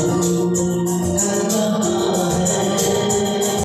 啊。